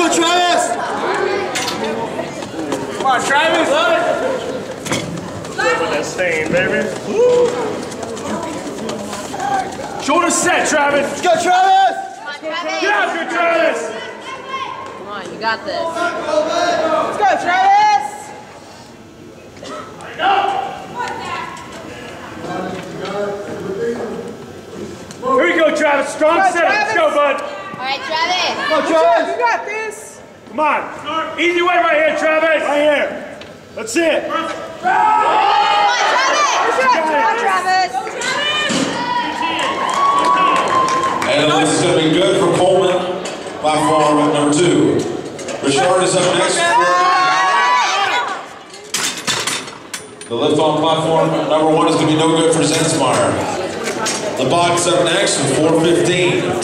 go, Travis! Come on, Travis! With that stain, baby. Shoulder set, Travis. Let's go, Travis! Come on, Travis. Get out here, Travis. Come on, you got this. Let's go, Travis! Here we go, Travis. Strong Go, set. Let's go, bud. All right, Travis. Go, Good job, Travis! you got this! Come on. Easy way right here, Travis. Right here. That's it. Come on, Travis. Come on, Travis. And this is going to be good for Coleman by far at number two. Richard is up next. The lift-on platform, number one is going to be no good for Zensmeyer. The box up next with 415.